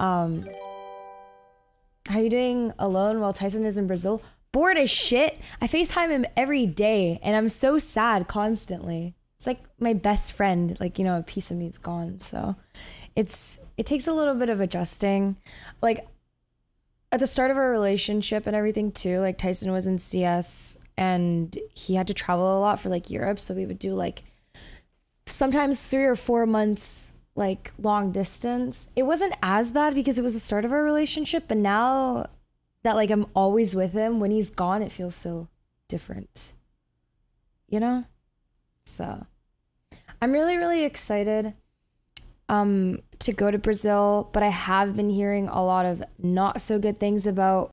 Um, how you doing alone while Tyson is in Brazil? Bored as shit. I FaceTime him every day and I'm so sad constantly. It's like my best friend. Like, you know, a piece of me is gone. So it's it takes a little bit of adjusting. Like at the start of our relationship and everything too, like Tyson was in CS and he had to travel a lot for like Europe. So we would do like sometimes three or four months like long distance. It wasn't as bad because it was the start of our relationship, but now that like I'm always with him, when he's gone, it feels so different. You know? So I'm really, really excited um to go to Brazil, but I have been hearing a lot of not so good things about